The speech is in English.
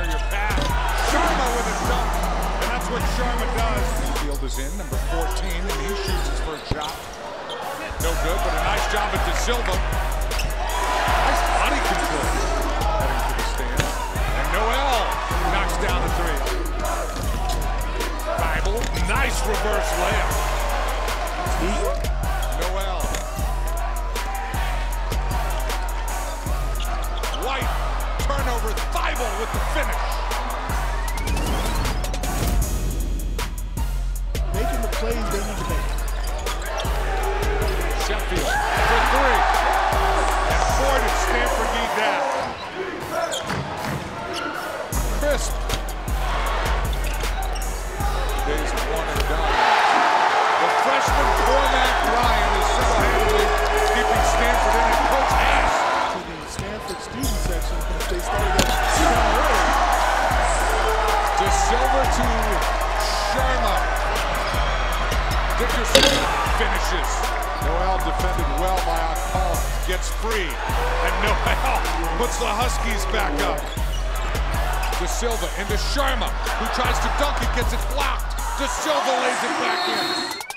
pass. Sharma with a dunk, and that's what Sharma does. Field is in, number 14, and he shoots his first shot. No good, but a nice job at da Silva. Nice body control. Heading to the stand. And Nowell knocks down the three. Thybulle, nice reverse layup. Nowell. White, turnover, Thybulle with the plays they need to make. Sheffield for three. And boy, did Stanford need that. Crisp. Days one and done. The freshman Cormac Ryan is single-handedly keeping Stanford in it. Coach Ash. To the Stanford student section because they started Finishes. Nowell defended well by Akal. Gets free. And Nowell puts the Huskies back up. da Silva into Sharma, who tries to dunk it, gets it blocked. da Silva lays it back in.